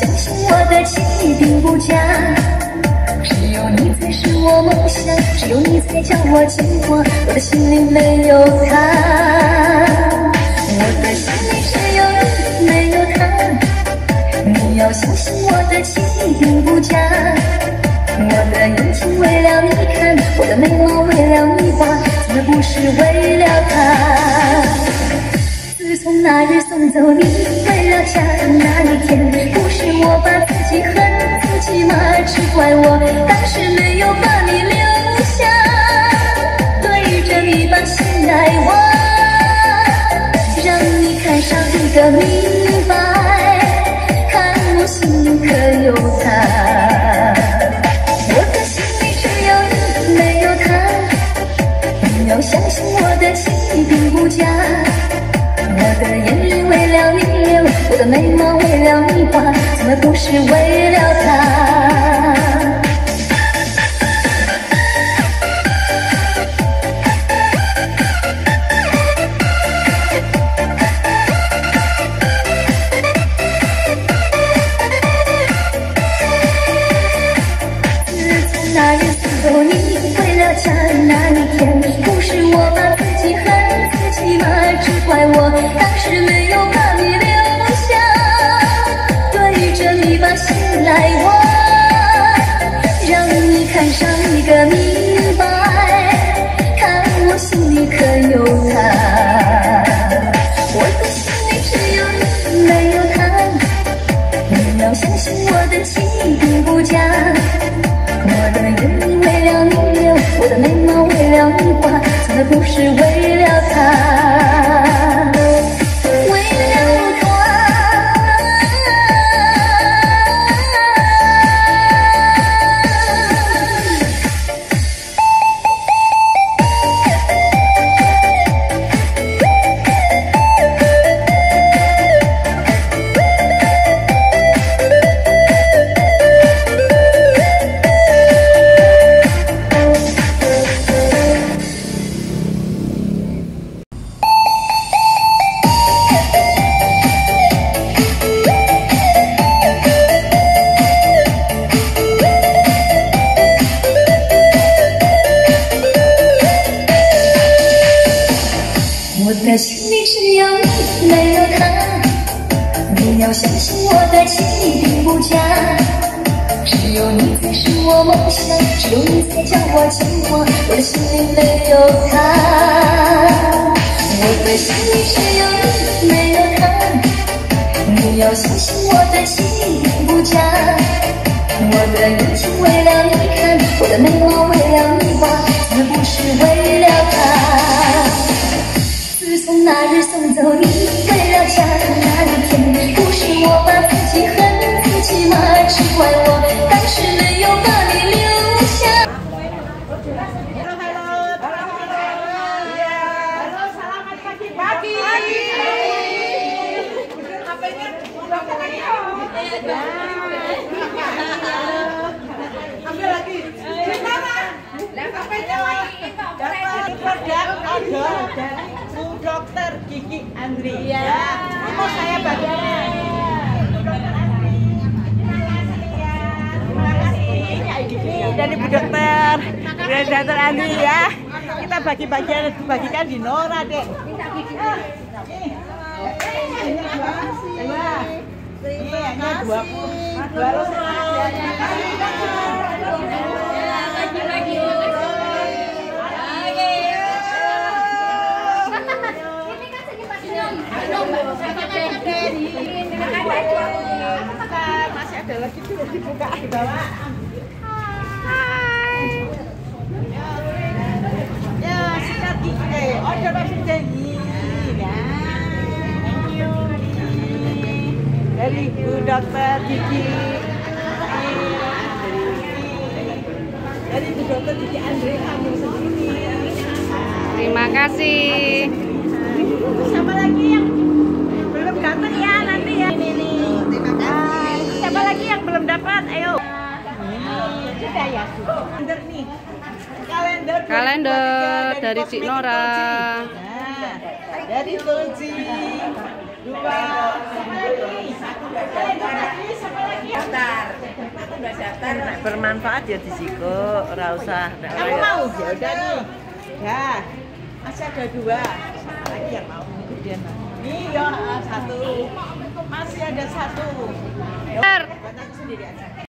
相信我的情意并不假，只有你才是我梦想，只有你才叫我牵挂。我的心里没有他，我的心里只有你，没有他。你要相信我的情意并不假，我的眼睛为了你看，我的眉毛为了你画，从来不是为了他。那日送走你，回了家的那一天，不是我把自己恨自己吗？只怪我当时没有把你留下，对着你把心来挖，让你看上一个明是为了他。自从那日送走你，回了家那一天，不是我把自己恨自己吗？只怪我当时没我的心里只有你，没有他。你要相信我的情意并不假，只有你才是我梦想，只有你才叫我牵挂。我的心里没有他，我的心里只有你，没有他。你要相信我的情意并不假，我的眼睛为了你看，我的眉毛那日送走你，回了家的那一天，不是我把自己恨自己吗？只怪我当时没有把你留下。Dokter Andri ya. Kita bagi-bagian bagikan di Nora, Dek. Ah, ini. Dua. Dua. Ini hanya dua dua Masih ada lagi tuh dibuka di bawah. Dari Bu Dokter Gigi. Dari Bu Dokter Gigi Andre kamu sendiri. Terima kasih. Siapa lagi yang belum dapat ya nanti ya. Ini nih. Terima kasih. Siapa lagi yang belum dapat? Ayo. Sudah ya. Kalender nih. Kalender. Kalender 2023 dari Cik Nora. Nah, Dari Tulji. Dua. Daftar nggak bermanfaat ya di siku ora usah Kamu mau? Ya udah nih. Ya. Masih ada dua. Lagi yang mau. Kemudian Iya, satu. Masih ada satu. Aku sendiri aja.